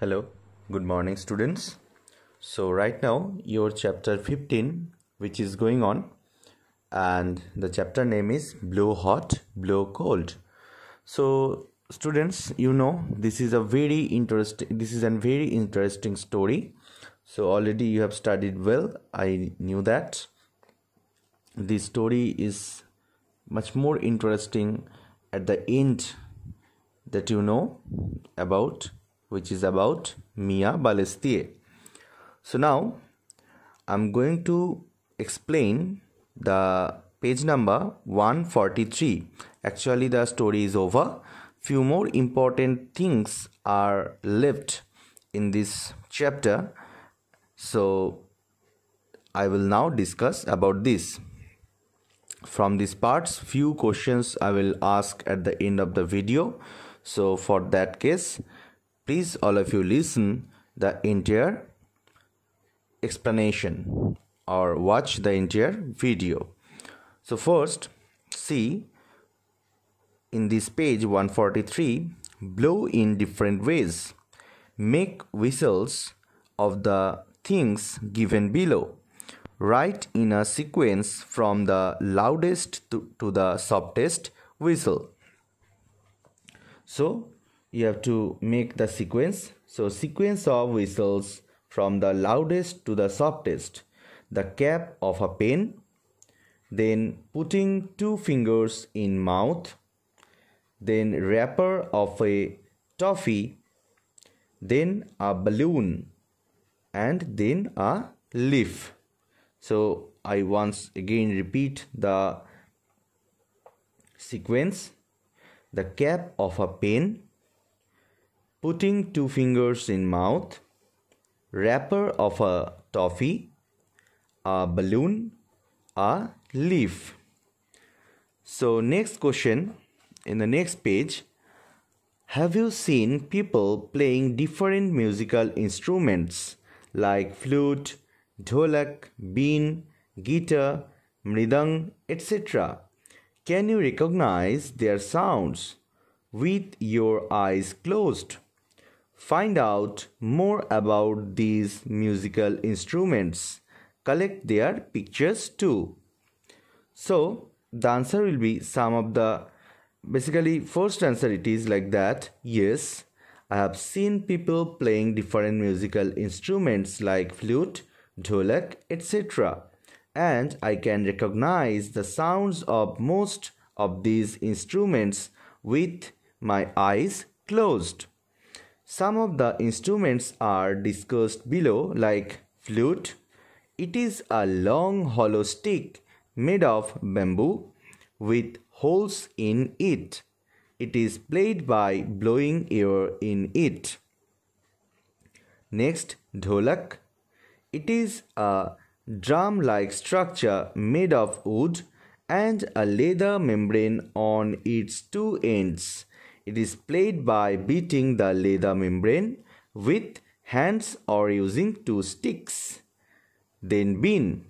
Hello, good morning, students. So, right now, your chapter 15, which is going on, and the chapter name is Blow Hot, Blow Cold. So, students, you know, this is a very interesting, this is a very interesting story. So, already you have studied well, I knew that. This story is much more interesting at the end that you know about which is about Mia Balestier. So now I'm going to explain the page number 143. Actually the story is over. Few more important things are left in this chapter. So I will now discuss about this. From these parts few questions I will ask at the end of the video. So for that case Please all of you listen the entire explanation or watch the entire video. So first see in this page 143 blow in different ways. Make whistles of the things given below. Write in a sequence from the loudest to, to the softest whistle. So you have to make the sequence. So sequence of whistles from the loudest to the softest. The cap of a pen. Then putting two fingers in mouth. Then wrapper of a toffee. Then a balloon. And then a leaf. So i once again repeat the sequence. The cap of a pen putting two fingers in mouth, wrapper of a toffee, a balloon, a leaf. So next question in the next page, have you seen people playing different musical instruments like flute, dholak, been, guitar, mridang, etc.? Can you recognize their sounds with your eyes closed? Find out more about these musical instruments. Collect their pictures too. So, the answer will be some of the basically first answer it is like that yes i have seen people playing different musical instruments like flute dholak etc and i can recognize the sounds of most of these instruments with my eyes closed some of the instruments are discussed below like flute. It is a long hollow stick made of bamboo with holes in it. It is played by blowing air in it. Next, dholak. It is a drum-like structure made of wood and a leather membrane on its two ends. It is played by beating the leather membrane with hands or using two sticks. Then been.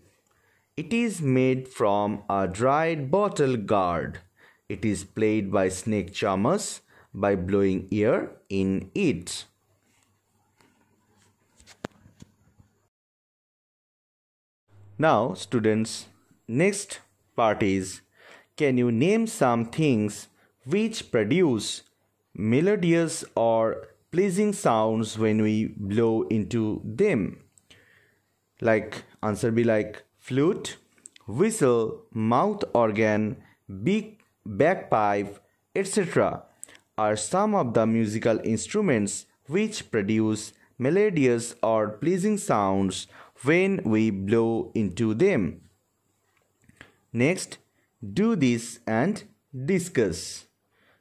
It is made from a dried bottle gourd. It is played by snake charmers by blowing air in it. Now students, next part is, can you name some things which produce melodious or pleasing sounds when we blow into them. Like answer be like flute, whistle, mouth organ, big bagpipe, etc. are some of the musical instruments which produce melodious or pleasing sounds when we blow into them. Next, do this and discuss.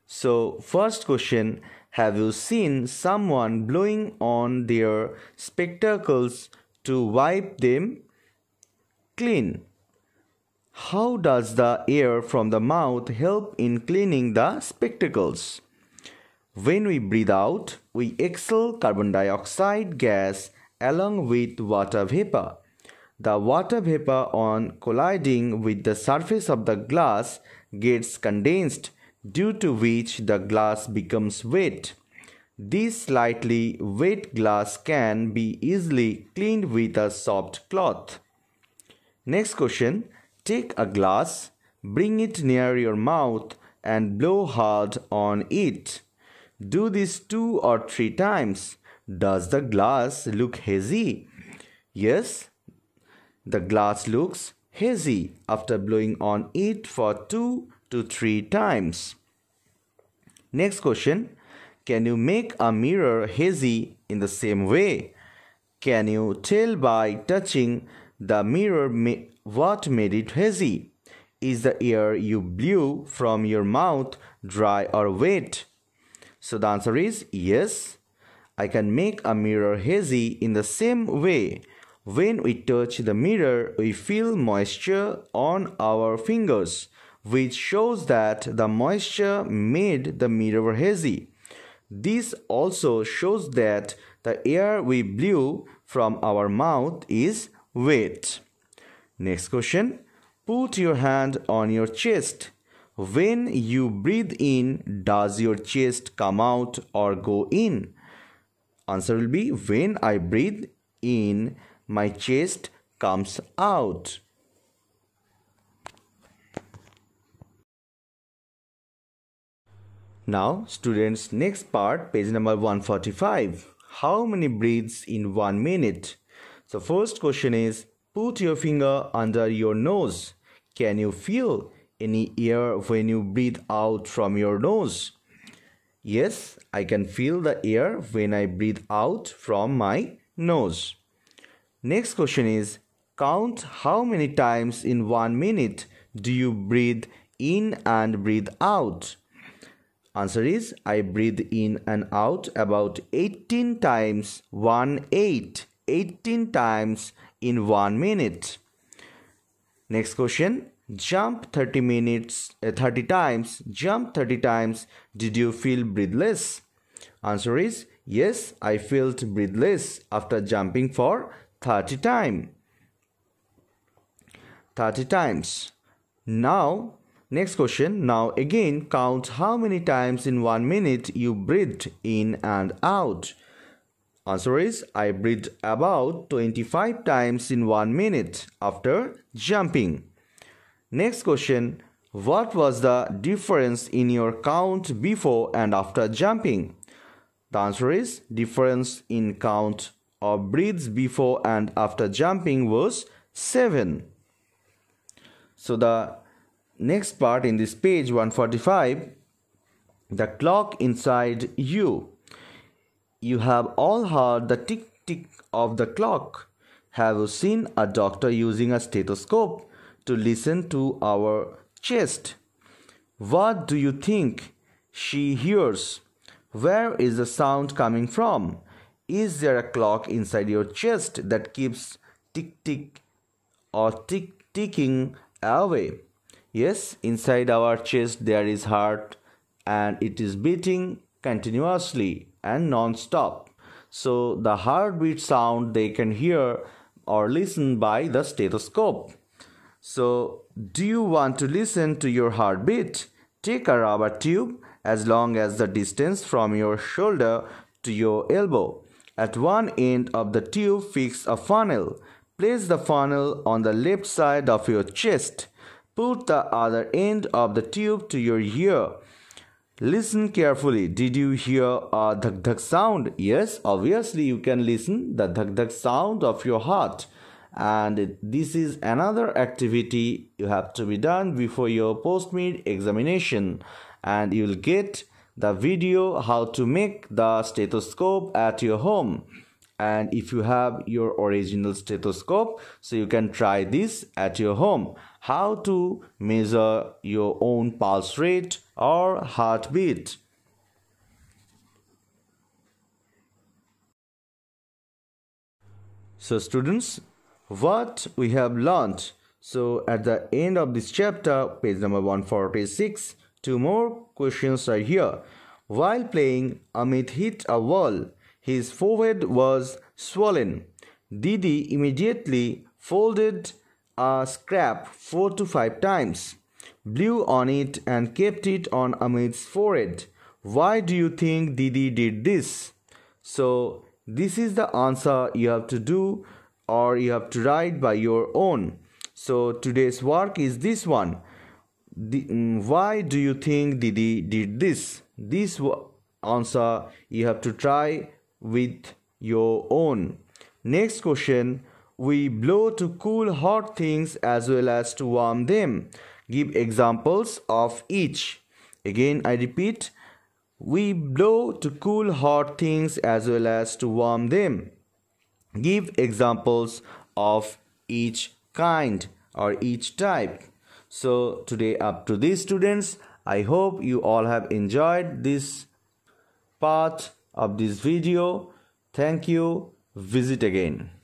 So, first question Have you seen someone blowing on their spectacles to wipe them clean? How does the air from the mouth help in cleaning the spectacles? When we breathe out, we exhale carbon dioxide gas along with water vapor. The water vapor on colliding with the surface of the glass gets condensed due to which the glass becomes wet. This slightly wet glass can be easily cleaned with a soft cloth. Next question. Take a glass, bring it near your mouth and blow hard on it. Do this two or three times. Does the glass look hazy? Yes, the glass looks hazy after blowing on it for two to three times. Next question. Can you make a mirror hazy in the same way? Can you tell by touching the mirror what made it hazy? Is the air you blew from your mouth dry or wet? So the answer is yes. I can make a mirror hazy in the same way. When we touch the mirror, we feel moisture on our fingers, which shows that the moisture made the mirror hazy. This also shows that the air we blew from our mouth is wet. Next question. Put your hand on your chest. When you breathe in, does your chest come out or go in? Answer will be when I breathe in, my chest comes out. Now, students, next part, page number 145. How many breaths in one minute? So, first question is Put your finger under your nose. Can you feel any air when you breathe out from your nose? Yes, I can feel the air when I breathe out from my nose. Next question is Count how many times in one minute do you breathe in and breathe out? Answer is I breathe in and out about 18 times 1 8 18 times in 1 minute. Next question. Jump 30 minutes, uh, 30 times. Jump 30 times. Did you feel breathless? Answer is yes, I felt breathless after jumping for 30 times. 30 times. Now, next question. Now again count how many times in 1 minute you breathed in and out. Answer is I breathed about 25 times in 1 minute after jumping. Next question What was the difference in your count before and after jumping? The answer is difference in count of breaths before and after jumping was 7. So the next part in this page 145 the clock inside you you have all heard the tick tick of the clock. Have you seen a doctor using a stethoscope to listen to our chest? What do you think she hears? Where is the sound coming from? Is there a clock inside your chest that keeps tick tick or tick ticking away? Yes, inside our chest there is heart and it is beating continuously and non-stop. So the heartbeat sound they can hear or listen by the stethoscope. So do you want to listen to your heartbeat? Take a rubber tube as long as the distance from your shoulder to your elbow. At one end of the tube fix a funnel. Place the funnel on the left side of your chest. Put the other end of the tube to your ear Listen carefully. Did you hear a dhak dhak sound? Yes, obviously you can listen the dhak dhak sound of your heart. And this is another activity you have to be done before your post-med examination. And you will get the video how to make the stethoscope at your home and if you have your original stethoscope so you can try this at your home how to measure your own pulse rate or heartbeat. So students what we have learned. So at the end of this chapter page number 146 two more questions are here. While playing amit hit a wall his forehead was swollen. Didi immediately folded a scrap four to five times, blew on it and kept it on Amit's forehead. why do you think Didi did this? So this is the answer you have to do or you have to write by your own. So today's work is this one. The, mm, why do you think Didi did this? This answer you have to try with your own. Next question. We blow to cool hot things as well as to warm them. Give examples of each. Again, I repeat. We blow to cool hot things as well as to warm them. Give examples of each kind or each type. So today up to these students. I hope you all have enjoyed this part of this video. Thank you. Visit again.